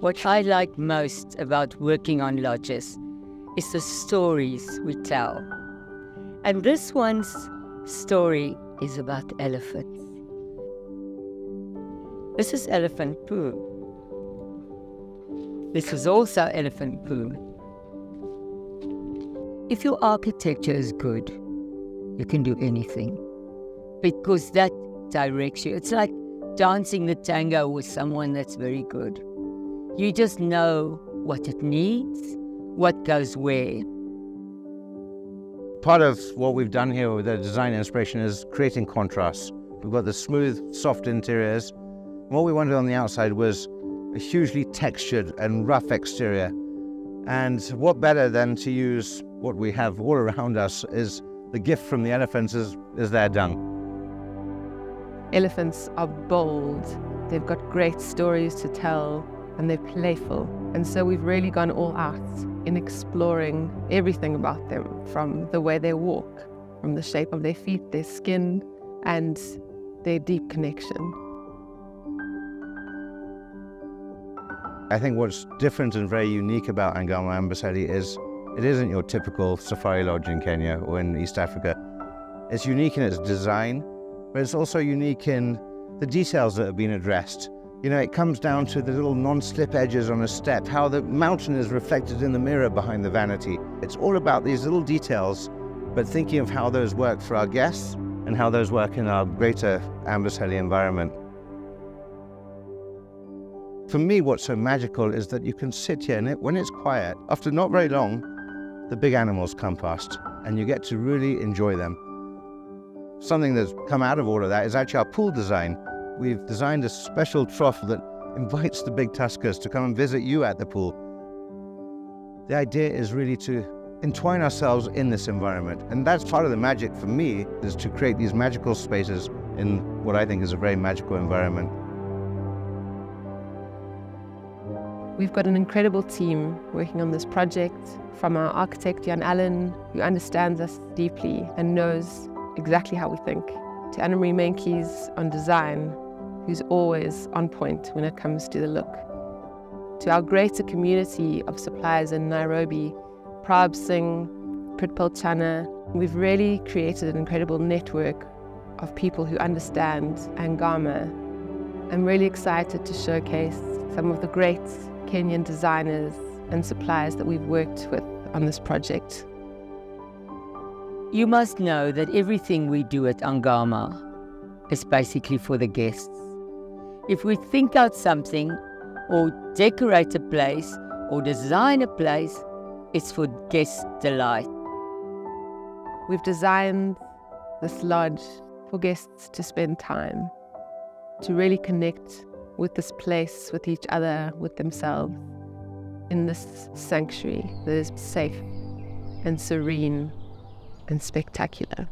What I like most about working on lodges is the stories we tell. And this one's story is about elephants. This is elephant poo. This is also elephant poo. If your architecture is good, you can do anything because that directs you. It's like dancing the tango with someone that's very good. You just know what it needs, what goes where. Part of what we've done here with the design inspiration is creating contrast. We've got the smooth, soft interiors. What we wanted on the outside was a hugely textured and rough exterior. And what better than to use what we have all around us is the gift from the elephants is, is their dung. Elephants are bold. They've got great stories to tell and they're playful. And so we've really gone all out in exploring everything about them from the way they walk, from the shape of their feet, their skin, and their deep connection. I think what's different and very unique about Angama Amboseli is it isn't your typical safari lodge in Kenya or in East Africa. It's unique in its design, but it's also unique in the details that have been addressed. You know, it comes down to the little non-slip edges on a step, how the mountain is reflected in the mirror behind the vanity. It's all about these little details, but thinking of how those work for our guests and how those work in our greater Amboseli environment. For me, what's so magical is that you can sit here and it, when it's quiet, after not very long, the big animals come past and you get to really enjoy them. Something that's come out of all of that is actually our pool design. We've designed a special trough that invites the big tuskers to come and visit you at the pool. The idea is really to entwine ourselves in this environment. And that's part of the magic for me, is to create these magical spaces in what I think is a very magical environment. We've got an incredible team working on this project, from our architect Jan Allan, who understands us deeply and knows exactly how we think, to Annemarie Meintjes on design, who's always on point when it comes to the look. To our greater community of suppliers in Nairobi, Prab Singh, Pritpal Chana, we've really created an incredible network of people who understand Angama. I'm really excited to showcase some of the great Kenyan designers and suppliers that we've worked with on this project. You must know that everything we do at Angama is basically for the guests. If we think out something or decorate a place or design a place, it's for guest delight. We've designed this lodge for guests to spend time, to really connect with this place, with each other, with themselves, in this sanctuary that is safe and serene and spectacular.